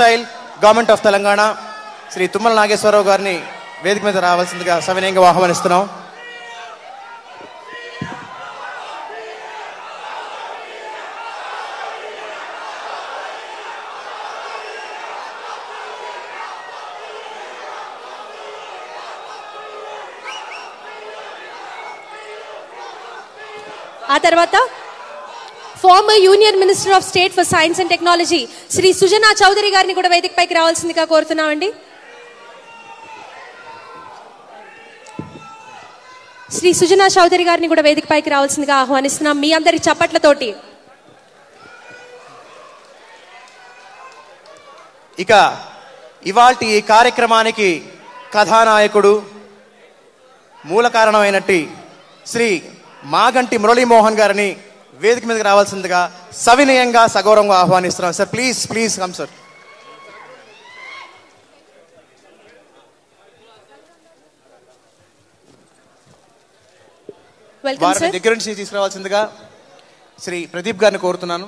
Style government of Telangana. Shri Tummala Nageswara Rao గారిని వేదిక మీద రావాల్సిందిగా సవినయంగా ఆహ్వానిస్తున్నాం. ఆ తర్వాత former union minister of state for science and technology Shri Sujana Chowdary గారిని కూడా వేదికపైకి రావాల్సిందిగా కోరుతున్నామండి. శ్రీ సుజనా చౌదరి గారిని కూడా వేదికపైకి రావాల్సిందిగా ఆహ్వానిస్తున్నాం. మీ అందరి చప్పట్లతోటి. ఇక ఇవాల్టి ఈ కార్యక్రమానికి కథానాయకుడు మూల కారణమైనట్టి శ్రీ మాగంటి మురళీమోహన్ గారిని వేదిక మీదకి రావాల్సిందిగా సవినయంగా సగౌరవంగా ఆహ్వానిస్తున్నాం. Sir please please come sir వారిని సార్ దగ్గర నుంచి తీసుకురావాల్సిందిగా శ్రీ ప్రదీప్ గారిని కోరుతున్నాను.